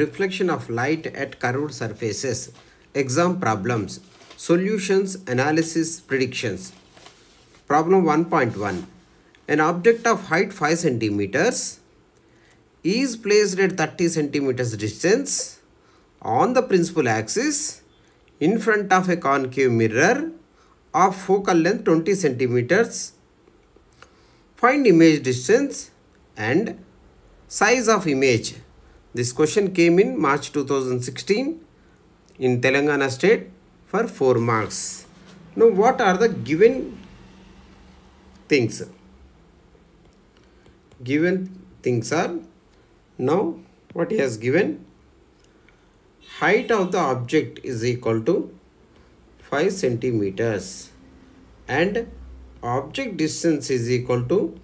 reflection of light at curved surfaces, exam problems, solutions, analysis, predictions. Problem 1.1 An object of height 5 centimeters is placed at 30 centimeters distance on the principal axis in front of a concave mirror of focal length 20 centimeters. Find image distance and size of image. This question came in March 2016 in Telangana state for 4 marks. Now what are the given things? Given things are now what he has given height of the object is equal to 5 centimeters and object distance is equal to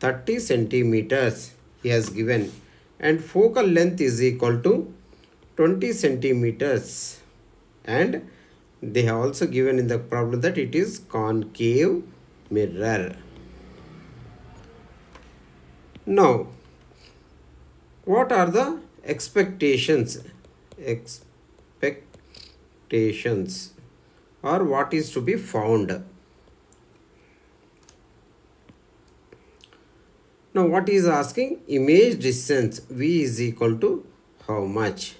30 centimeters he has given and focal length is equal to 20 centimeters and they have also given in the problem that it is concave mirror. Now, what are the expectations? Expectations or what is to be found? Now what is asking? Image distance V is equal to how much?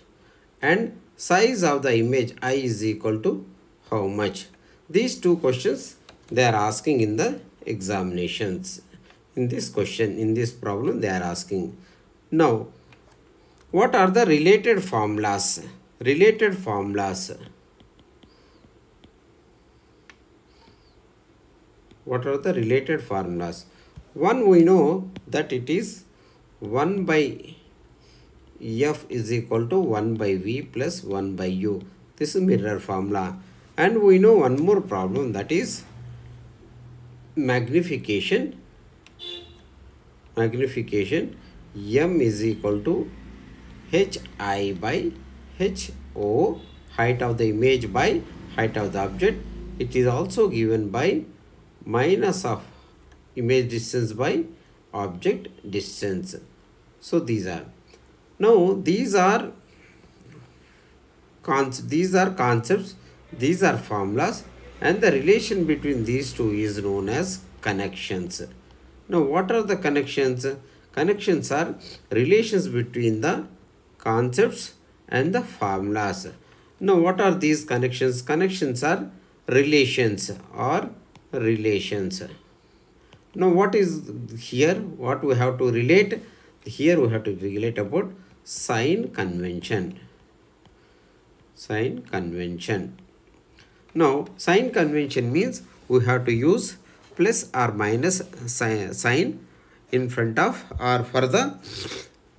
And size of the image I is equal to how much? These two questions they are asking in the examinations. In this question, in this problem they are asking. Now, what are the related formulas? Related formulas. What are the related formulas? One we know that it is 1 by F is equal to 1 by V plus 1 by U. This is mirror formula. And we know one more problem that is magnification. Magnification M is equal to HI by HO height of the image by height of the object. It is also given by minus of image distance by object distance. So these are. Now these are these are concepts, these are formulas and the relation between these two is known as connections. Now what are the connections? Connections are relations between the concepts and the formulas. Now what are these connections? Connections are relations or relations. Now what is here? What we have to relate? Here we have to relate about sign convention. Sign convention. Now sign convention means we have to use plus or minus sign in front of or for the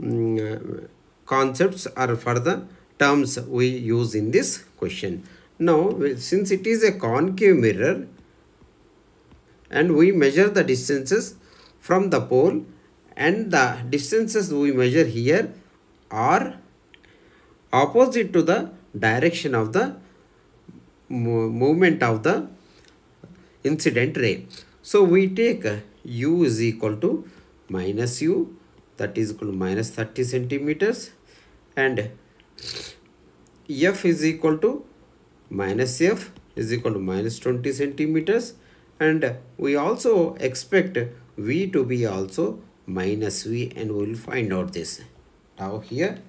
um, concepts or for the terms we use in this question. Now since it is a concave mirror and we measure the distances from the pole. And the distances we measure here are opposite to the direction of the movement of the incident ray. So we take u is equal to minus u that is equal to minus 30 centimeters. And f is equal to minus f is equal to minus 20 centimeters and we also expect v to be also minus v and we will find out this. Now here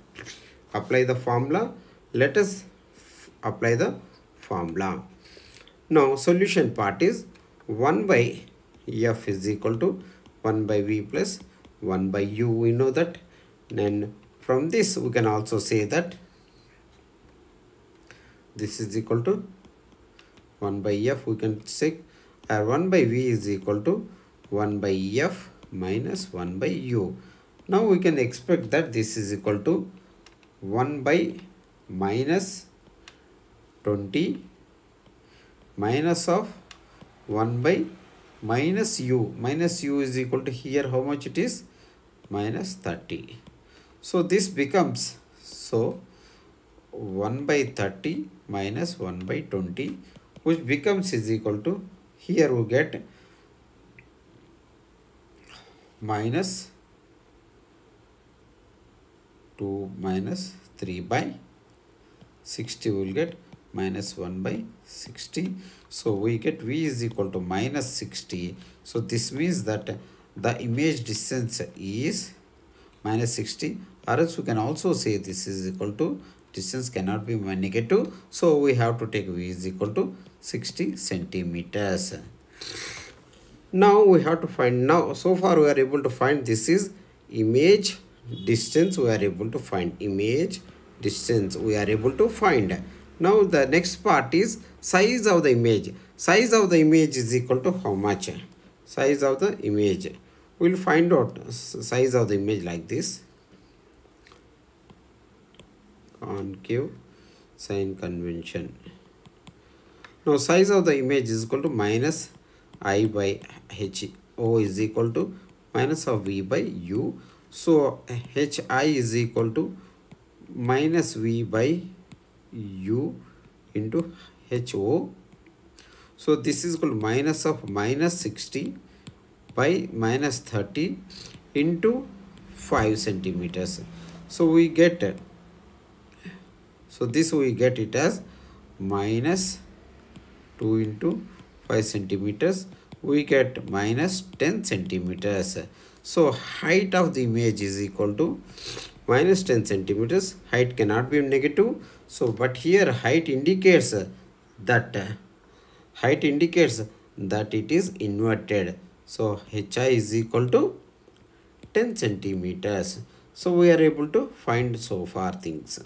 apply the formula. Let us apply the formula. Now solution part is 1 by f is equal to 1 by v plus 1 by u. We know that. And from this we can also say that this is equal to 1 by f. We can say uh, 1 by v is equal to 1 by f minus 1 by u. Now we can expect that this is equal to 1 by minus 20 minus of 1 by minus u. Minus u is equal to here how much it is? Minus 30. So this becomes so 1 by 30 minus 1 by 20 which becomes is equal to here we get minus 2 minus 3 by 60 we will get minus 1 by 60 so we get v is equal to minus 60 so this means that the image distance is minus 60 or else we can also say this is equal to distance cannot be negative so we have to take v is equal to 60 centimeters. Now we have to find now so far we are able to find this is image distance we are able to find image distance we are able to find. Now the next part is size of the image. Size of the image is equal to how much? Size of the image. We'll find out size of the image like this concave sign convention. Now size of the image is equal to minus i by h o is equal to minus of v by u. So hi is equal to minus v by u into ho so this is equal to minus of minus 60 by minus 30 into 5 centimeters. So we get so this we get it as minus 2 into 5 centimeters. We get minus 10 centimeters. So height of the image is equal to minus 10 centimeters. Height cannot be negative. So but here height indicates that height indicates that it is inverted. So hi is equal to 10 centimeters. So we are able to find so far things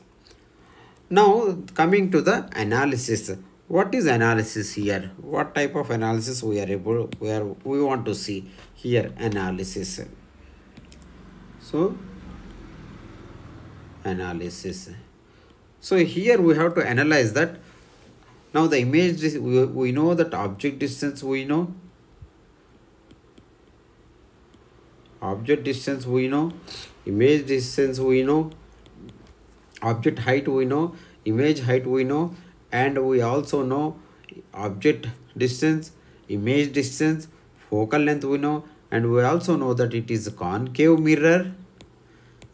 now coming to the analysis. What is analysis here? What type of analysis we are able we are we want to see here analysis. So analysis. So here we have to analyze that. Now the image we, we know that object distance we know. Object distance we know. Image distance we know object height we know image height we know and we also know object distance image distance focal length we know and we also know that it is a concave mirror.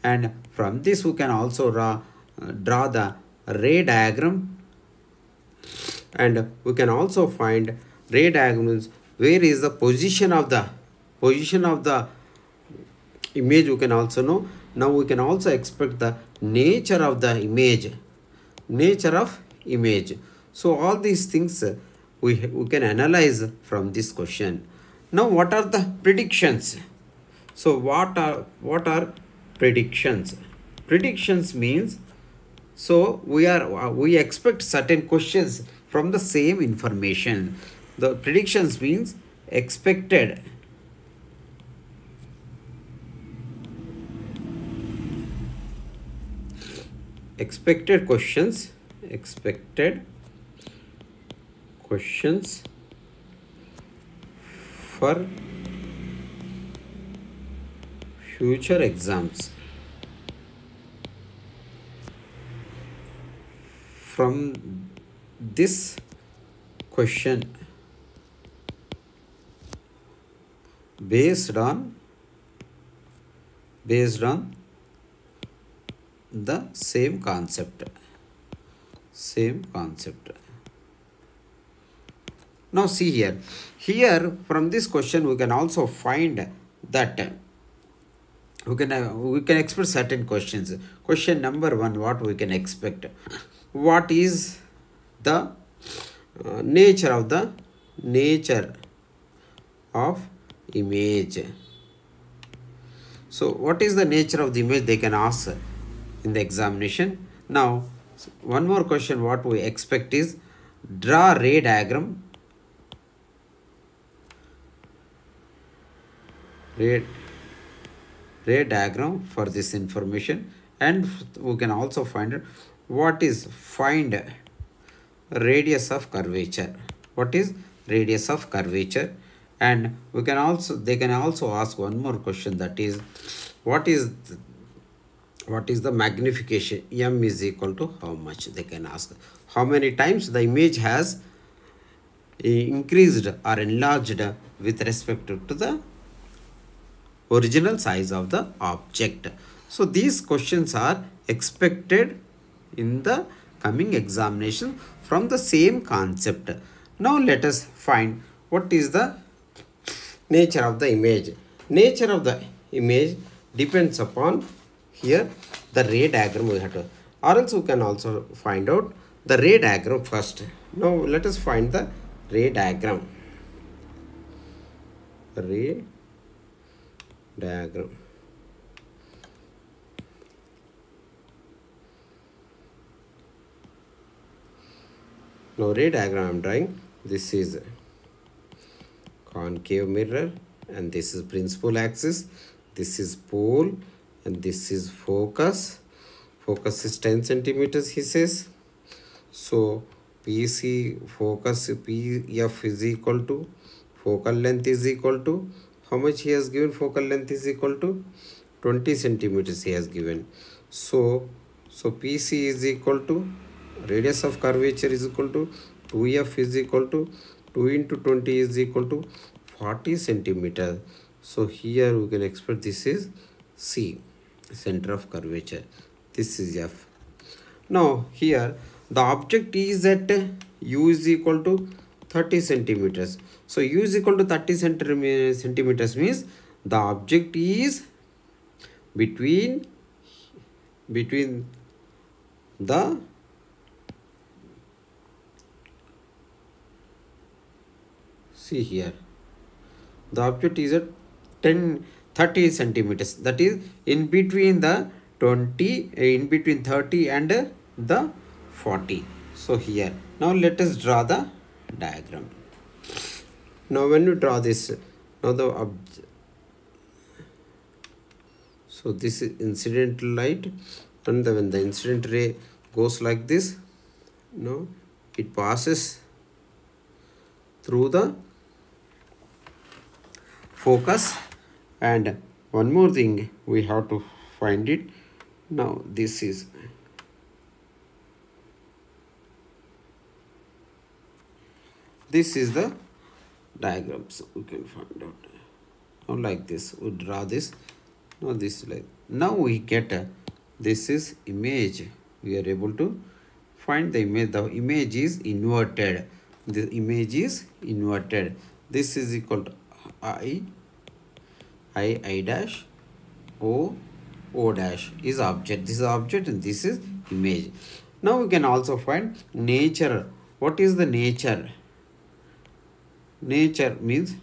And from this we can also draw, uh, draw the ray diagram. And we can also find ray diagrams where is the position of the position of the image we can also know. Now we can also expect the nature of the image. Nature of image. So all these things uh, we, we can analyze from this question. Now what are the predictions? So what are what are predictions? Predictions means so we are we expect certain questions from the same information. The predictions means expected expected questions expected questions for future exams. From this question based on based on the same concept. Same concept. Now see here. Here from this question we can also find that we can we can expect certain questions. Question number one what we can expect? What is the uh, nature of the nature of image? So what is the nature of the image? They can ask in the examination. Now one more question what we expect is draw ray diagram. Ray, ray diagram for this information. And we can also find what is find radius of curvature. What is radius of curvature? And we can also they can also ask one more question that is what is what is the magnification m is equal to how much they can ask how many times the image has eh, increased or enlarged with respect to the original size of the object so these questions are expected in the coming examination from the same concept. Now let us find what is the nature of the image. Nature of the image depends upon here the ray diagram we have to or else we can also find out the ray diagram first. Now let us find the ray diagram. Ray diagram. Now ray diagram I am drawing. This is concave mirror and this is principal axis. This is pole and this is focus. Focus is 10 centimeters he says. So PC focus PF is equal to focal length is equal to how much he has given focal length is equal to 20 centimeters he has given. So so PC is equal to radius of curvature is equal to 2f is equal to 2 into 20 is equal to 40 centimeter so here we can expect this is c center of curvature this is f now here the object is at u is equal to 30 centimeters so u is equal to 30 centimeters means the object is between between the see here the object is at 10 30 centimeters. That is in between the 20 eh, in between 30 and the 40 so here. Now let us draw the diagram. Now when you draw this now the so this is incident light and the, when the incident ray goes like this no it passes through the focus and one more thing we have to find it. Now this is this is the diagram so we can find out. Now like this we draw this. Now this like now we get this is image. We are able to find the image. The image is inverted. The image is inverted. This is equal to i i i dash o o dash. Is object this is object and this is image. Now we can also find nature. What is the nature? Nature means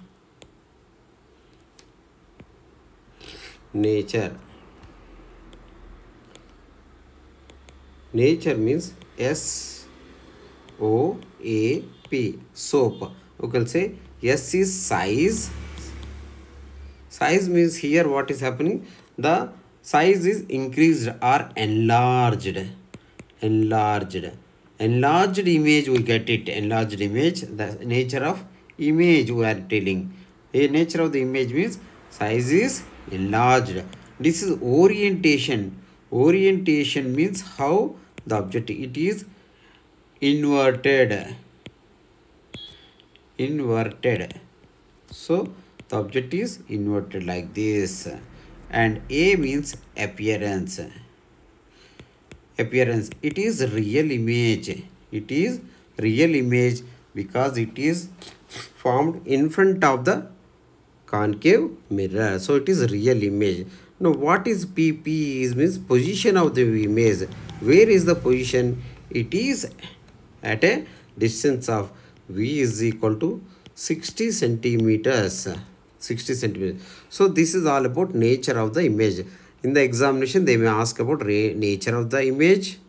nature. Nature means s o a p soap. We can say s is size size means here what is happening? The size is increased or enlarged. Enlarged. Enlarged image we get it. Enlarged image the nature of image we are telling. The nature of the image means size is enlarged. This is orientation. Orientation means how the object it is inverted. Inverted. So the object is inverted like this. And a means appearance. Appearance it is real image. It is real image because it is formed in front of the concave mirror. So it is real image. Now what is pp is means position of the image. Where is the position? It is at a distance of v is equal to 60 centimeters 60 centimeters. So this is all about nature of the image. In the examination they may ask about nature of the image.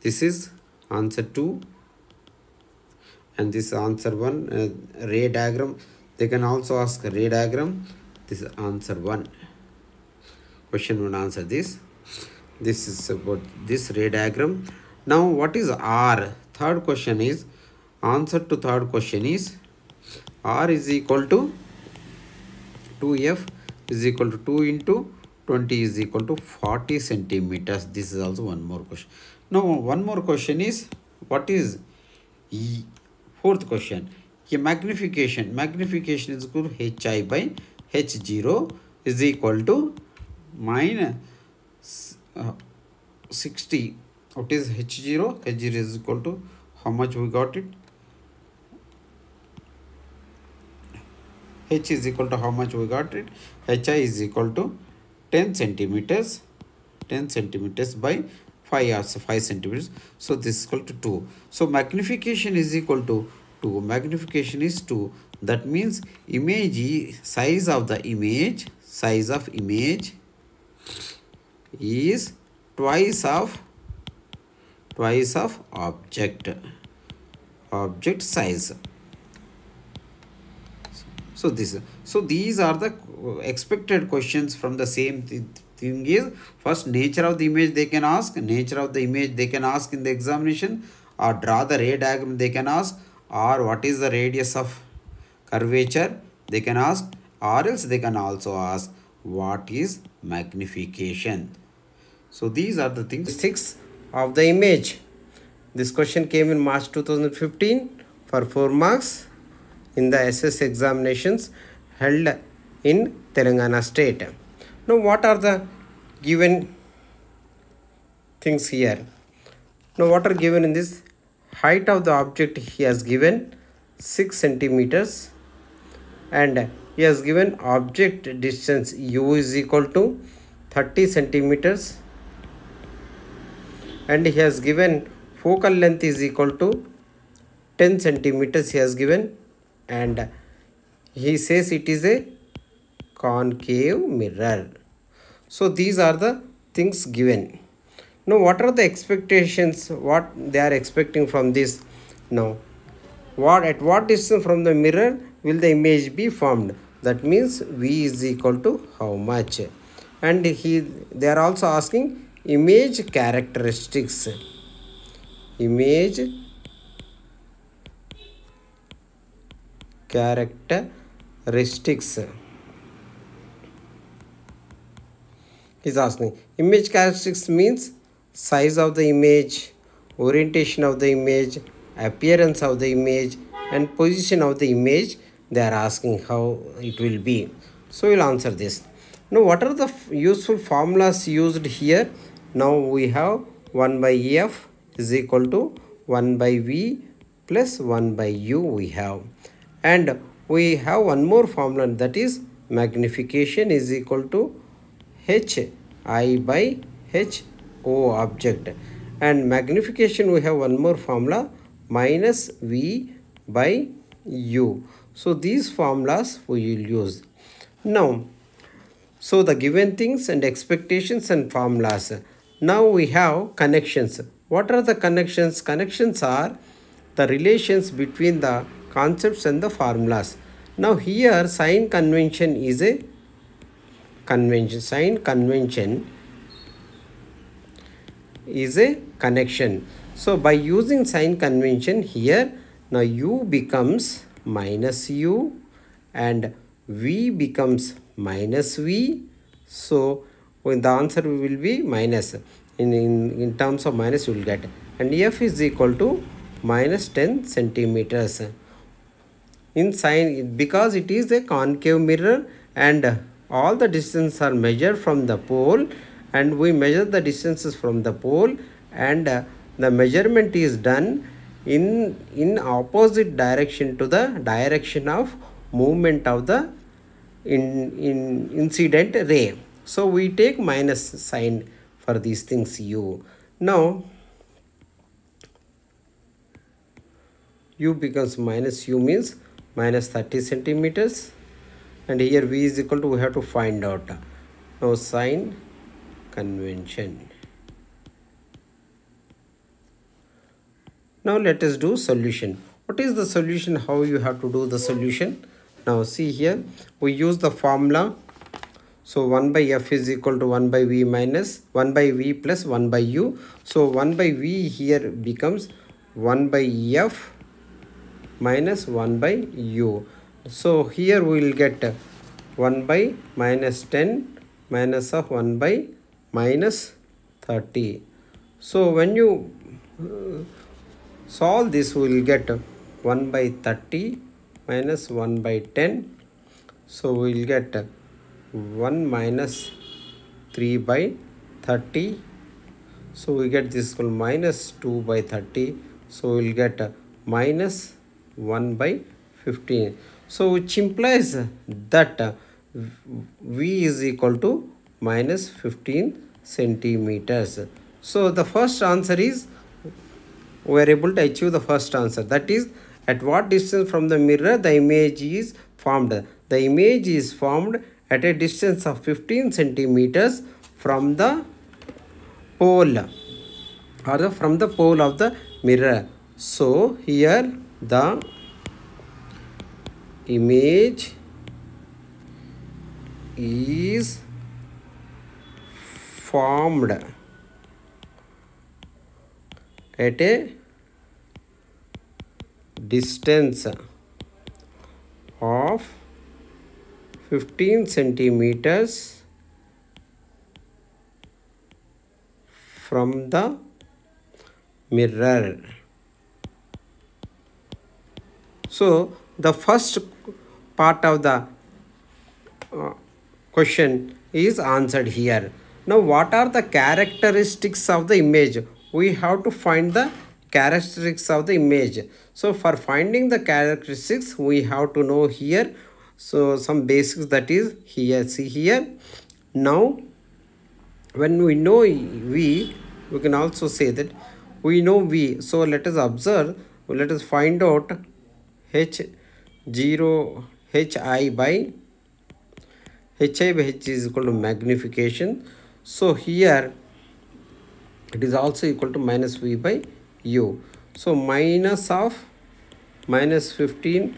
This is answer 2 and this answer 1 uh, ray diagram. They can also ask ray diagram. This is answer 1 question 1 answer this. This is about this ray diagram. Now what is r? Third question is answer to third question is r is equal to 2f is equal to 2 into 20 is equal to 40 centimeters. This is also one more question. Now one more question is what is e? Fourth question a magnification magnification is equal to hi by h0 is equal to minus uh, 60 what is h0 h0 is equal to how much we got it h is equal to how much we got it? Hi is equal to 10 centimeters 10 centimeters by 5 or 5 centimeters. So this is equal to 2 so magnification is equal to 2 magnification is 2 that means image size of the image size of image is twice of twice of object. Object size so this so these are the uh, expected questions from the same th thing is first nature of the image they can ask nature of the image they can ask in the examination or draw the ray diagram they can ask or what is the radius of curvature they can ask or else they can also ask what is magnification? So these are the things. Six of the image. This question came in march 2015 for 4 marks in the ss examinations held in telangana state. Now what are the given things here? Now what are given in this? Height of the object he has given 6 centimeters and he has given object distance u is equal to 30 centimeters and he has given focal length is equal to 10 centimeters. He has given and he says it is a concave mirror. So these are the things given. Now what are the expectations? What they are expecting from this? Now what at what distance from the mirror will the image be formed? That means v is equal to how much? And he they are also asking image characteristics. Image characteristics is asking image characteristics means size of the image orientation of the image appearance of the image and position of the image. They are asking how it will be. So we'll answer this. Now what are the useful formulas used here? Now we have 1 by f is equal to 1 by v plus 1 by u we have and we have one more formula that is magnification is equal to h i by h o object. And magnification we have one more formula minus v by u. So these formulas we will use. Now so the given things and expectations and formulas. Now we have connections. What are the connections? Connections are the relations between the concepts and the formulas. Now here sign convention is a convention. Sign convention is a connection. So by using sign convention here now u becomes minus u and v becomes minus v. So when the answer will be minus. In, in, in terms of minus you will get. And f is equal to minus 10 centimeters in sign because it is a concave mirror and all the distances are measured from the pole and we measure the distances from the pole and the measurement is done in in opposite direction to the direction of movement of the in, in incident ray. So we take minus sign for these things u. Now u becomes minus u means minus 30 centimeters. And here v is equal to we have to find out. Now sign convention. Now let us do solution. What is the solution? How you have to do the solution? Now see here we use the formula. So 1 by f is equal to 1 by v minus 1 by v plus 1 by u. So 1 by v here becomes 1 by f minus 1 by u so here we will get 1 by minus 10 minus of 1 by minus 30. So when you uh, solve this we will get 1 by 30 minus 1 by 10. So we will get 1 minus 3 by 30. so we get this equal minus 2 by 30 so we'll get uh, minus 1 by 15 so which implies that v is equal to minus 15 centimeters. So the first answer is we are able to achieve the first answer. That is at what distance from the mirror the image is formed? The image is formed at a distance of 15 centimeters from the pole or the, from the pole of the mirror. So here the image is formed at a distance of 15 centimeters from the mirror so the first part of the uh, question is answered here. Now what are the characteristics of the image? We have to find the characteristics of the image. So for finding the characteristics we have to know here. So some basics that is here. See here. Now when we know v we can also say that we know v so let us observe let us find out H zero H I by H E by H is equal to magnification so here it is also equal to minus V by U so minus of minus fifteen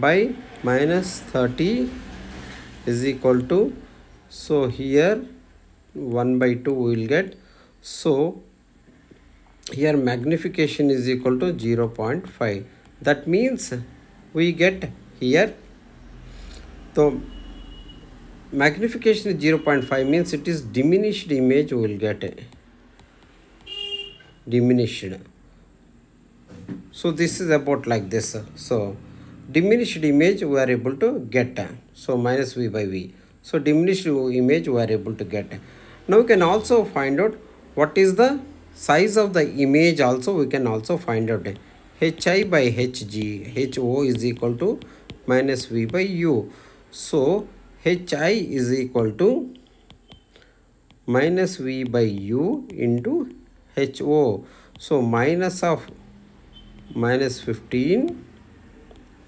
by minus thirty is equal to so here one by two will get so here magnification is equal to zero point five that means we get here. So magnification is 0 0.5 means it is diminished image we will get. Diminished. So this is about like this. So diminished image we are able to get. So minus v by v. So diminished image we are able to get. Now we can also find out what is the size of the image also we can also find out hi by hg ho is equal to minus v by u. So hi is equal to minus v by u into ho so minus of minus 15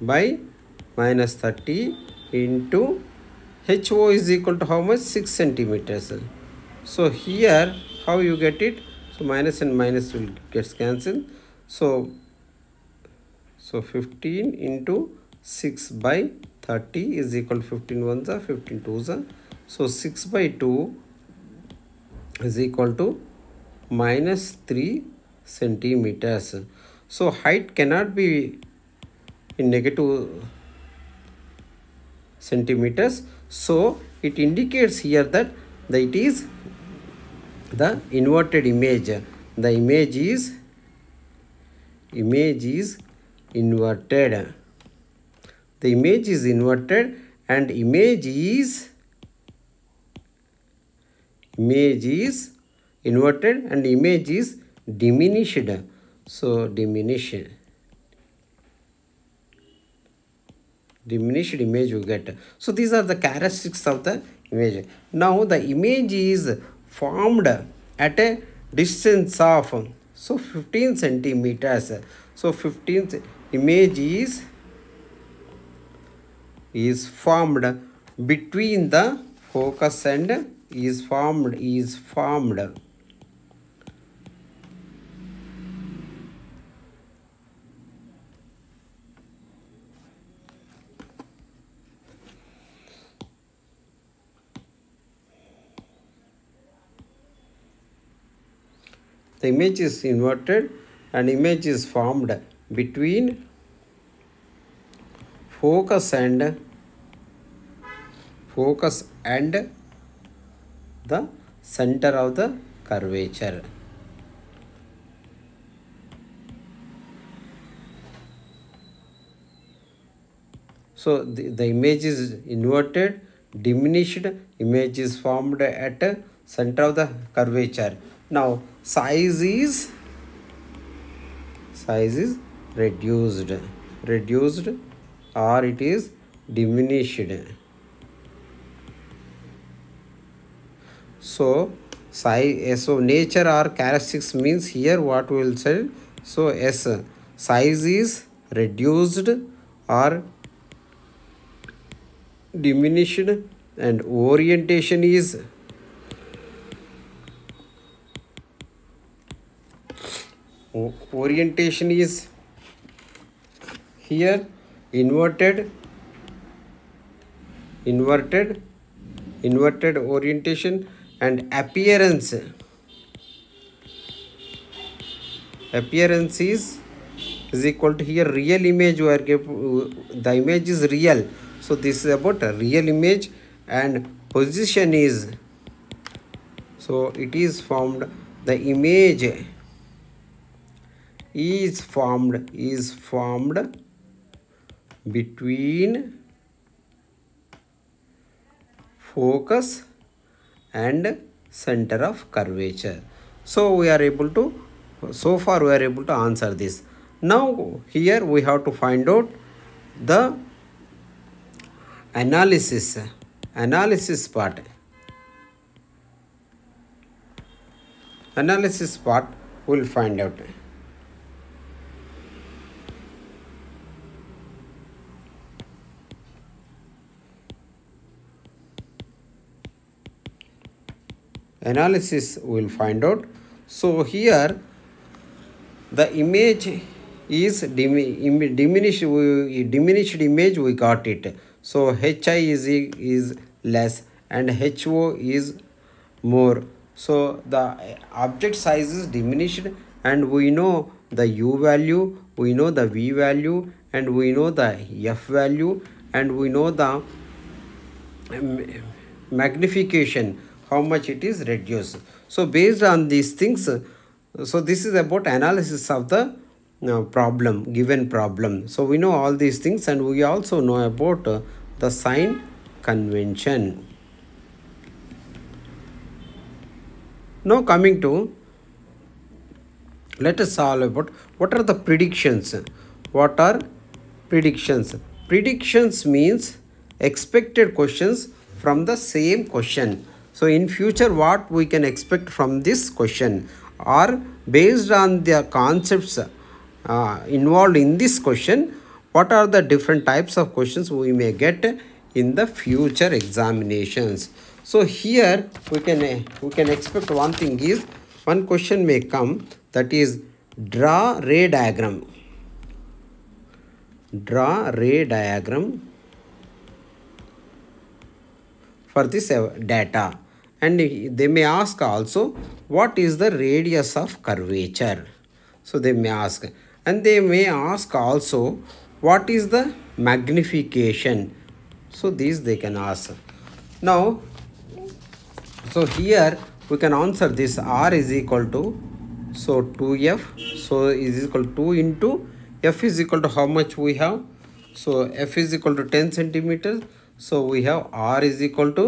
by minus 30 into ho is equal to how much? 6 centimeters. So here how you get it? So minus and minus will gets cancelled. So so 15 into 6 by 30 is equal to 15 ones are 15 twos are. So 6 by 2 is equal to minus 3 centimeters. So height cannot be in negative centimeters. So it indicates here that the it is the inverted image. The image is image is inverted. The image is inverted and image is image is inverted and image is diminished. So diminished. Diminished image you get. So these are the characteristics of the image. Now the image is formed at a distance of so 15 centimeters. So 15 image is is formed between the focus and is formed is formed. The image is inverted and image is formed between focus and focus and the center of the curvature. So the, the image is inverted diminished image is formed at center of the curvature. Now size is size is reduced reduced or it is diminished. So size eh, so nature or characteristics means here what we will say so s size is reduced or diminished and orientation is orientation is here inverted inverted inverted orientation and appearance. Appearance is is equal to here real image where uh, the image is real. So this is about a real image and position is. So it is formed the image is formed is formed between focus and center of curvature. So we are able to so far we are able to answer this. Now here we have to find out the analysis analysis part. Analysis part we'll find out analysis we'll find out. So here the image is dimi- diminished we, diminished image we got it. So hi is is less and ho is more. So the object size is diminished and we know the u value we know the v value and we know the f value and we know the magnification how much it is reduced. So based on these things so this is about analysis of the uh, problem given problem. So we know all these things and we also know about uh, the sign convention. Now coming to let us solve about what are the predictions? What are predictions? Predictions means expected questions from the same question so in future what we can expect from this question or based on the concepts uh, involved in this question what are the different types of questions we may get in the future examinations. So here we can uh, we can expect one thing is one question may come that is draw ray diagram. Draw ray diagram for this uh, data and they may ask also what is the radius of curvature? So they may ask. And they may ask also what is the magnification? So these they can ask. Now so here we can answer this r is equal to so 2f so is equal to 2 into f is equal to how much we have? So f is equal to 10 centimeters. So we have r is equal to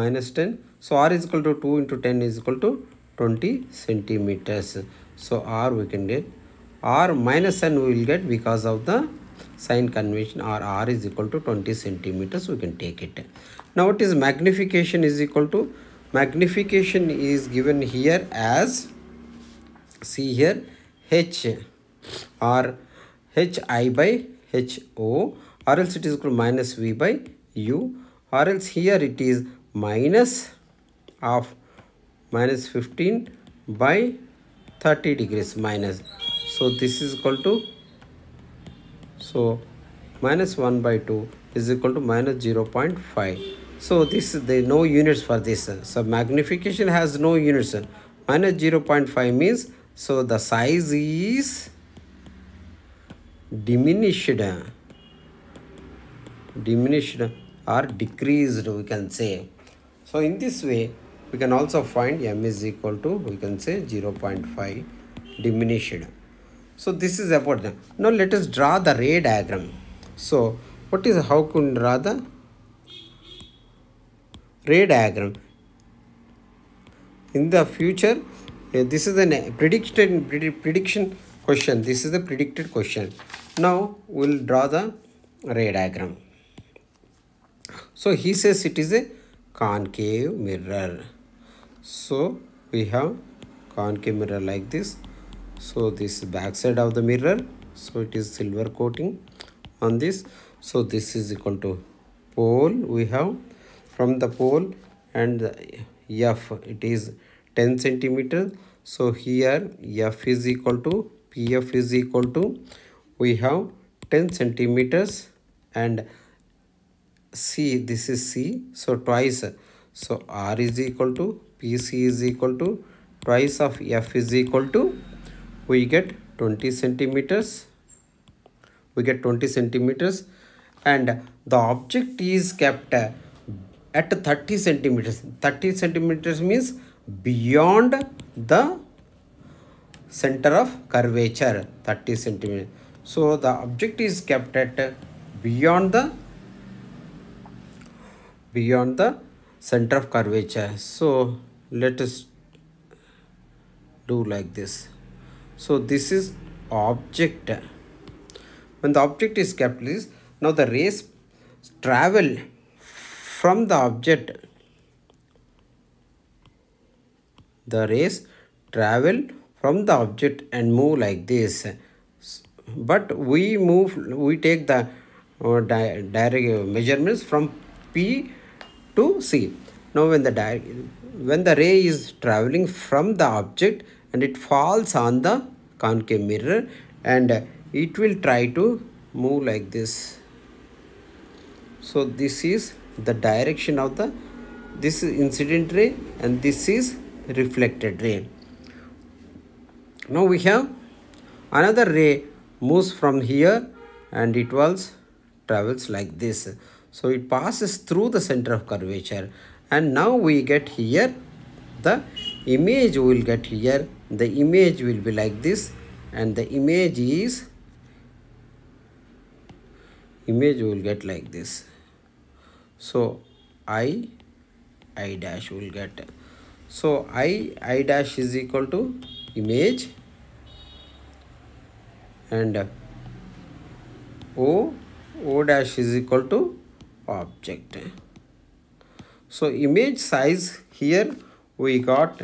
minus 10 so r is equal to 2 into 10 is equal to 20 centimeters. So r we can get. R minus n we will get because of the sign convention. Or r is equal to 20 centimeters we can take it. Now what is magnification is equal to? Magnification is given here as see here h or hi by ho or else it is equal to minus v by u. Or else here it is minus of minus 15 by 30 degrees minus. So this is equal to so minus 1 by 2 is equal to minus 0.5 so this is the no units for this. So magnification has no units. Minus 0.5 means so the size is diminished. Diminished or decreased we can say so in this way we can also find m is equal to we can say 0.5 diminished. So this is about them now let us draw the ray diagram. So what is how can draw the ray diagram? In the future uh, this is a prediction predi- prediction question. This is the predicted question. Now we'll draw the ray diagram. So he says it is a concave mirror so we have concave mirror like this. So this is back side of the mirror. So it is silver coating on this. So this is equal to pole we have. From the pole and the f it is 10 centimeter. So here f is equal to pf is equal to we have 10 centimeters and c this is c. So twice. So r is equal to pc is equal to twice of f is equal to we get 20 centimeters. We get 20 centimeters. And the object is kept at 30 centimeters. 30 centimeters means beyond the center of curvature. 30 centimeters. So the object is kept at beyond the beyond the center of curvature. So let us do like this. So this is object. When the object is is now the rays travel from the object. The rays travel from the object and move like this. But we move we take the uh, di- direct measurements from p to c now when the when the ray is traveling from the object and it falls on the concave mirror and it will try to move like this. So this is the direction of the this is incident ray and this is reflected ray. Now we have another ray moves from here and it was travels like this so it passes through the center of curvature. And now we get here the image we will get here. The image will be like this. And the image is image will get like this. So i i dash will get. So i i dash is equal to image. And o o dash is equal to object. So image size here we got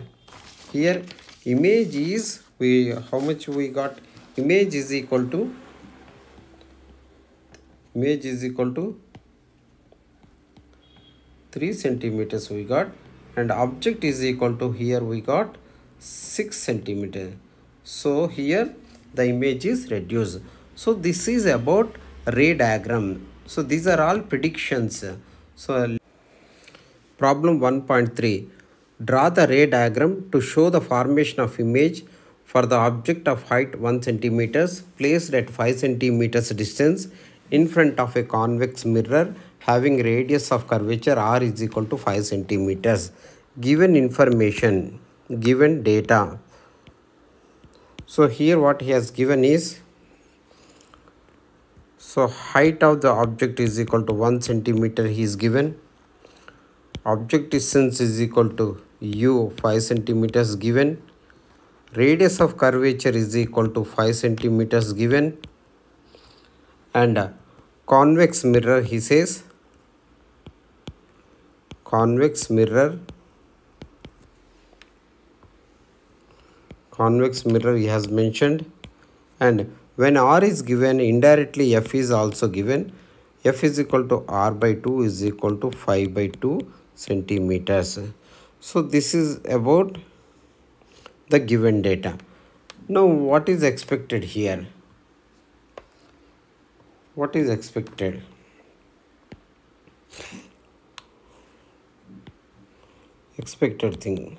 here image is we how much we got? Image is equal to image is equal to 3 centimeters we got and object is equal to here we got 6 centimeter so here the image is reduced. So this is about ray diagram so these are all predictions. So problem 1.3 draw the ray diagram to show the formation of image for the object of height 1 centimeters placed at 5 centimeters distance in front of a convex mirror having radius of curvature r is equal to 5 centimeters. Given information given data. So here what he has given is so height of the object is equal to 1 centimeter he is given. Object distance is equal to u 5 centimeters given. Radius of curvature is equal to 5 centimeters given. And uh, convex mirror he says. Convex mirror. Convex mirror he has mentioned. And when r is given indirectly f is also given. F is equal to r by 2 is equal to 5 by 2 centimeters. So this is about the given data. Now what is expected here? What is expected? Expected thing.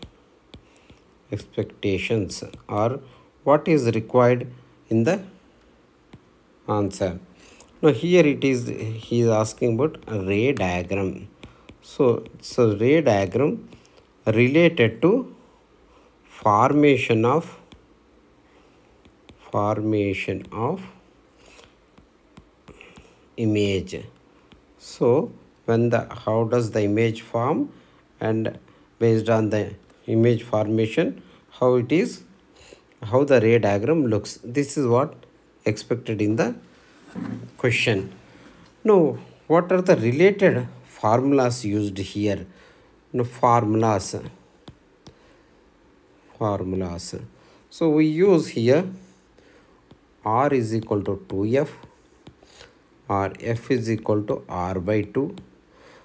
Expectations are what is required in the answer. Now here it is he is asking about ray diagram. So so ray diagram related to formation of formation of image. So when the how does the image form and based on the image formation how it is how the ray diagram looks. This is what expected in the question. Now what are the related formulas used here? No formulas. Formulas. So we use here r is equal to 2f or f is equal to r by 2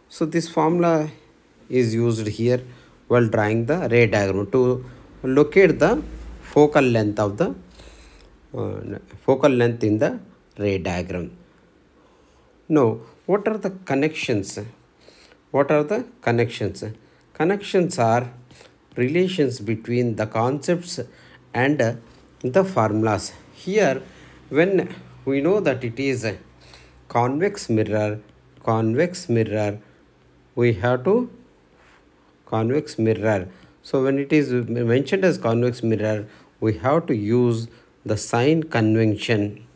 so this formula is used here while drawing the ray diagram to locate the focal length of the focal length in the ray diagram now what are the connections? What are the connections? Connections are relations between the concepts and the formulas. Here when we know that it is a convex mirror convex mirror we have to convex mirror. So when it is mentioned as convex mirror we have to use the sign convention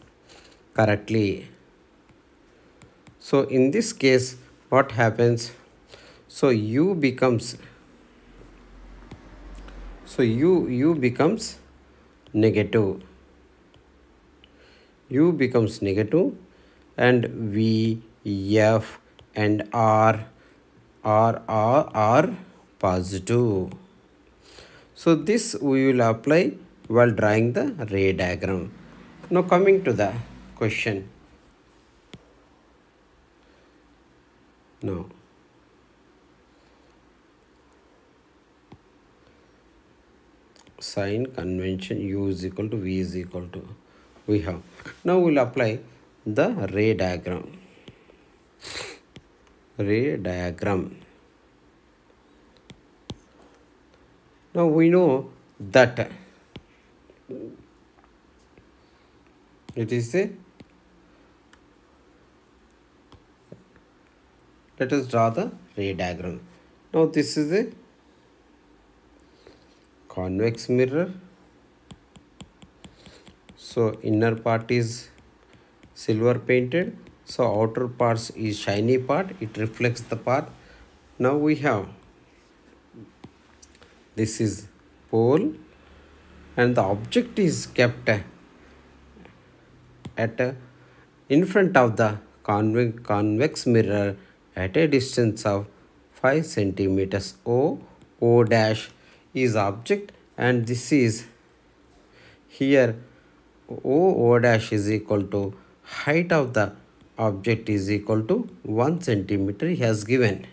correctly. So in this case what happens? So u becomes so u u becomes negative. U becomes negative and v f and r R are, are positive. So this we will apply while drawing the ray diagram. Now coming to the question. Now sign convention u is equal to v is equal to we have. Now we'll apply the ray diagram. Ray diagram. Now we know that it is a let us draw the ray diagram. Now this is a convex mirror. So inner part is silver painted. So outer parts is shiny part. It reflects the part now we have this is pole and the object is kept at in front of the convex, convex mirror at a distance of 5 centimeters. O o dash is object and this is here. O o dash is equal to height of the object is equal to 1 centimeter he has given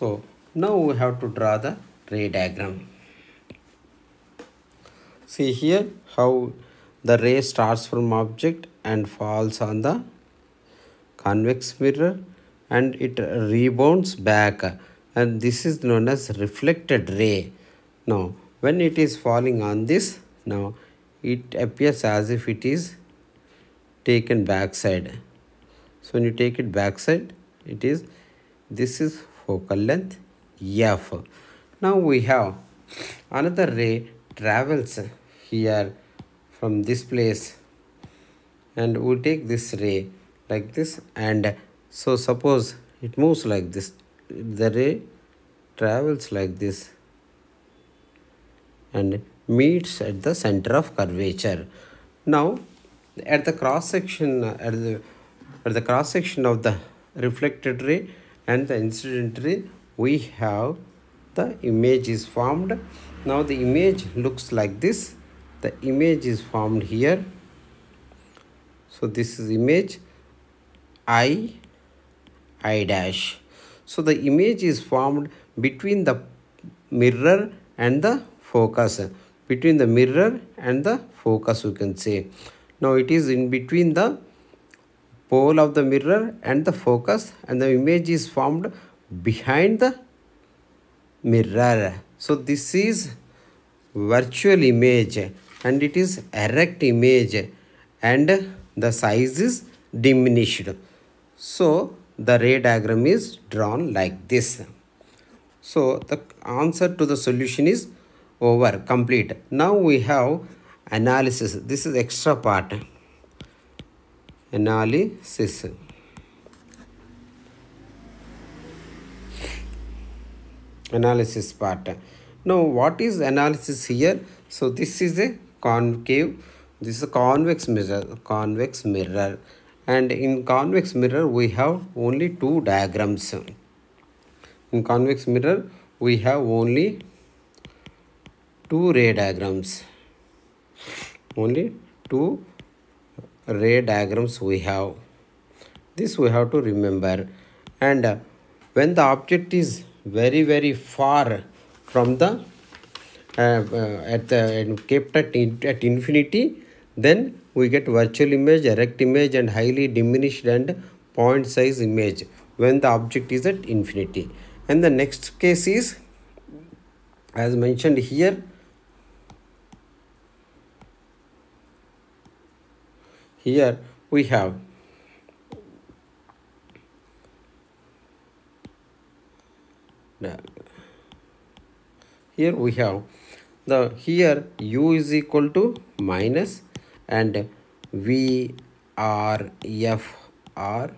so now we have to draw the ray diagram. See here how the ray starts from object and falls on the convex mirror and it rebounds back. And this is known as reflected ray. Now when it is falling on this now it appears as if it is taken backside. So when you take it backside it is this is focal length f now we have another ray travels here from this place. And we take this ray like this and so suppose it moves like this. The ray travels like this and meets at the center of curvature. Now at the cross section at the at the cross section of the reflected ray and the incident ray we have the image is formed. Now the image looks like this. The image is formed here. So this is image i i dash. So the image is formed between the mirror and the focus. Between the mirror and the focus we can say. Now it is in between the pole of the mirror and the focus and the image is formed behind the mirror. So this is virtual image and it is erect image and the size is diminished. So the ray diagram is drawn like this. So the answer to the solution is over complete. Now we have analysis. This is extra part analysis. Analysis part. Now what is analysis here? So this is a concave this is a convex mirror convex mirror. And in convex mirror we have only two diagrams. In convex mirror we have only two ray diagrams. Only two ray diagrams we have. This we have to remember. And when the object is very very far from the uh, uh, at the and kept at, in, at infinity then we get virtual image erect image and highly diminished and point size image when the object is at infinity. And the next case is as mentioned here here we have here we have the here u is equal to minus and v r f are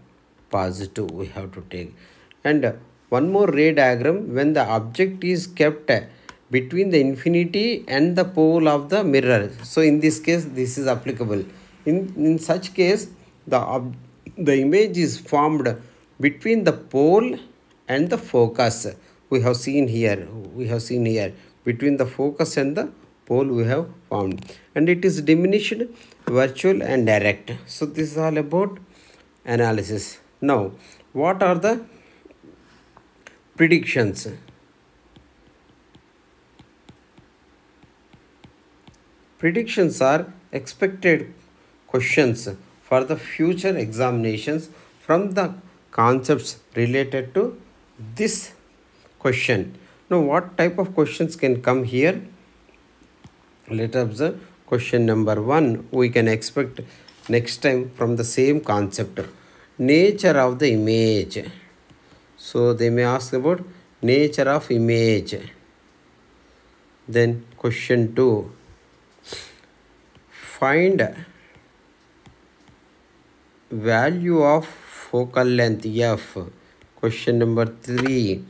positive we have to take. And one more ray diagram when the object is kept between the infinity and the pole of the mirror. So in this case this is applicable in in such case the the image is formed between the pole and the focus. We have seen here we have seen here between the focus and the pole we have formed. and it is diminished virtual and direct. So this is all about analysis. Now what are the predictions? Predictions are expected questions for the future examinations from the concepts related to this question. Now, what type of questions can come here? Let us observe question number one. We can expect next time from the same concept nature of the image. So, they may ask about nature of image. Then, question two find value of focal length f. Question number 3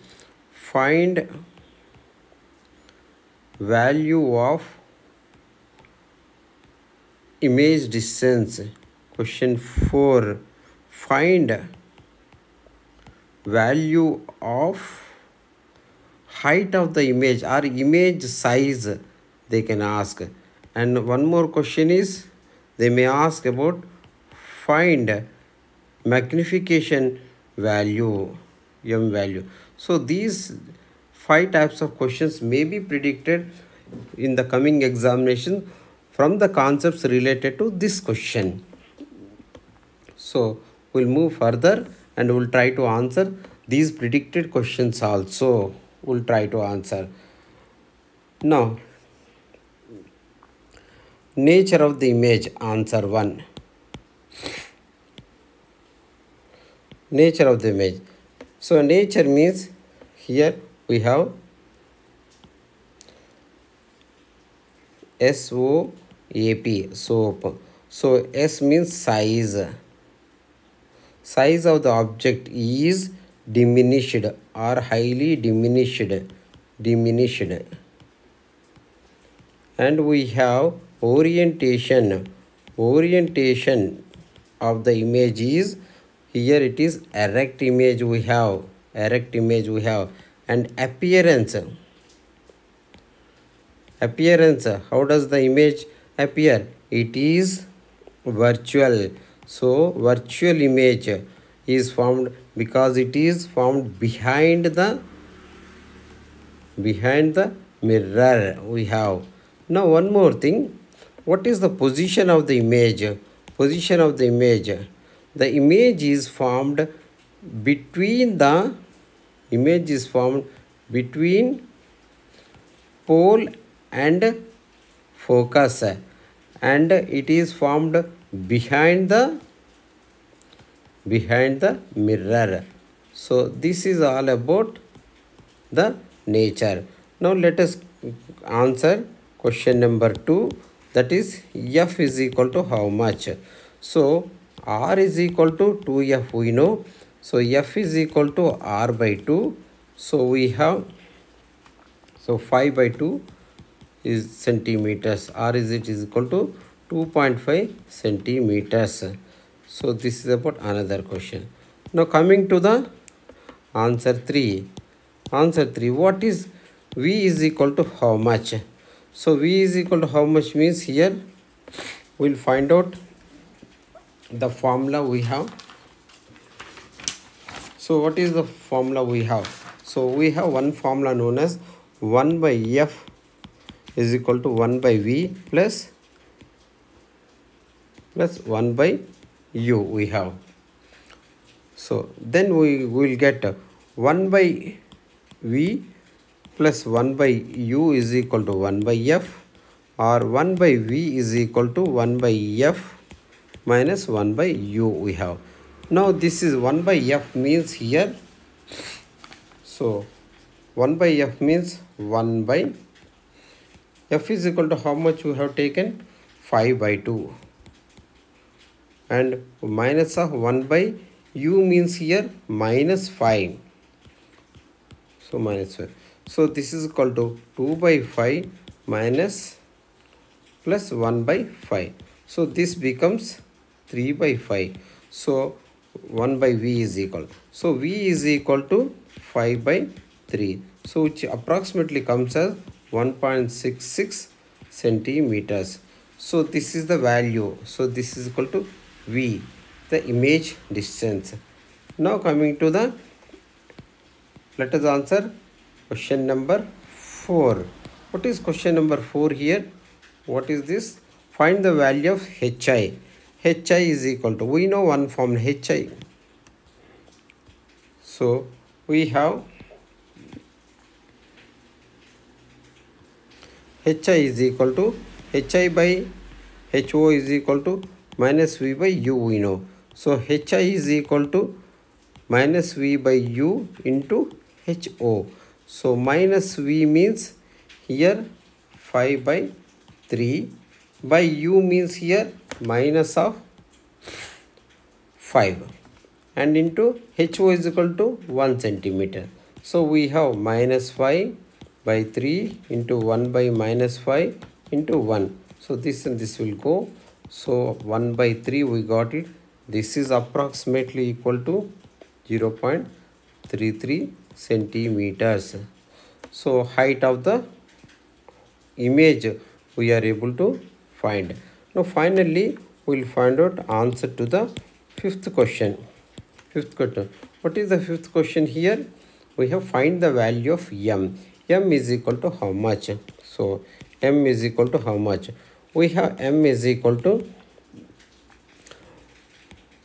find value of image distance. Question 4 find value of height of the image or image size. They can ask. And one more question is they may ask about find magnification value m value. So these five types of questions may be predicted in the coming examination from the concepts related to this question. So we'll move further and we'll try to answer these predicted questions also. We'll try to answer. Now nature of the image answer 1 nature of the image. So nature means here we have s o a p soap. So s means size. Size of the object is diminished or highly diminished diminished. And we have orientation. Orientation of the image is here it is erect image we have erect image we have. And appearance. Appearance how does the image appear? It is virtual. So virtual image is formed because it is formed behind the behind the mirror we have. Now one more thing. What is the position of the image? Position of the image the image is formed between the image is formed between pole and focus. And it is formed behind the behind the mirror. So this is all about the nature. Now let us answer question number 2 that is f is equal to how much? So r is equal to 2f we know. So f is equal to r by 2 so we have so 5 by 2 is centimeters. R is it is equal to 2.5 centimeters. So this is about another question. Now coming to the answer 3 answer 3 what is v is equal to how much? So v is equal to how much means here we'll find out the formula we have. So what is the formula we have? So we have one formula known as 1 by f is equal to 1 by v plus plus 1 by u we have. So then we will get 1 by v plus 1 by u is equal to 1 by f or 1 by v is equal to 1 by f minus 1 by u we have. Now this is 1 by f means here. So 1 by f means 1 by f is equal to how much we have taken? 5 by 2 and minus of 1 by u means here minus 5 so minus 5 so this is equal to 2 by 5 minus plus 1 by 5 so this becomes 3 by 5 so 1 by v is equal. So v is equal to 5 by 3 so which approximately comes as 1.66 centimeters. So this is the value. So this is equal to v the image distance. Now coming to the let us answer question number 4 what is question number 4 here? What is this? Find the value of hi hi is equal to we know one formula hi. So we have hi is equal to hi by ho is equal to minus v by u we know. So hi is equal to minus v by u into ho so minus v means here 5 by 3 by u means here minus of 5 and into HO is equal to 1 centimeter. So we have minus 5 by 3 into 1 by minus 5 into 1. So this and this will go. So 1 by 3 we got it. This is approximately equal to 0 0.33 centimeters. So height of the image we are able to find. Now finally we will find out answer to the fifth question. Fifth question. What is the fifth question here? We have find the value of m. m is equal to how much? So m is equal to how much? We have m is equal to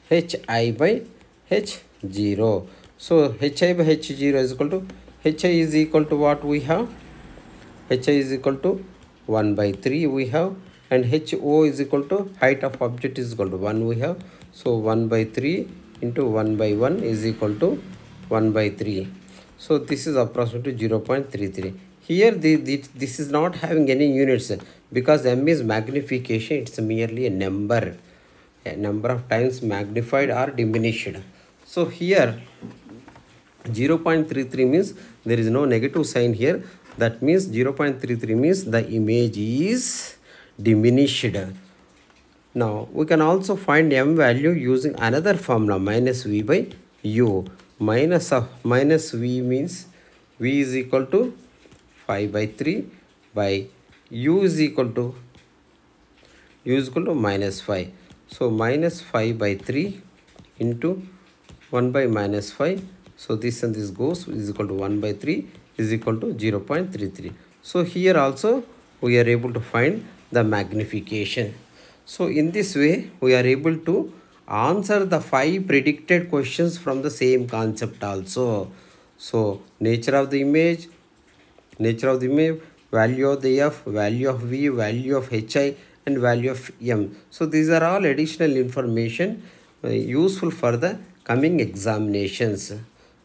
hi by h0. So hi by h0 is equal to hi is equal to what we have? hi is equal to 1 by 3 we have and HO is equal to height of object is equal to 1 we have. So 1 by 3 into 1 by 1 is equal to 1 by 3. So this is approximately 0 0.33. Here the, the, this is not having any units because m is magnification it's merely a number a number of times magnified or diminished. So here 0 0.33 means there is no negative sign here that means 0 0.33 means the image is diminished. Now we can also find m value using another formula minus v by u. Minus of minus v means v is equal to 5 by 3 by u is equal to u is equal to minus 5. So minus 5 by 3 into 1 by minus 5. So this and this goes is equal to 1 by 3 is equal to 0 0.33. So here also we are able to find the magnification. So in this way we are able to answer the five predicted questions from the same concept also. So nature of the image, nature of the image, value of the f, value of v, value of hi and value of m. So these are all additional information uh, useful for the coming examinations.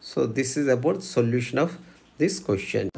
So this is about solution of this question.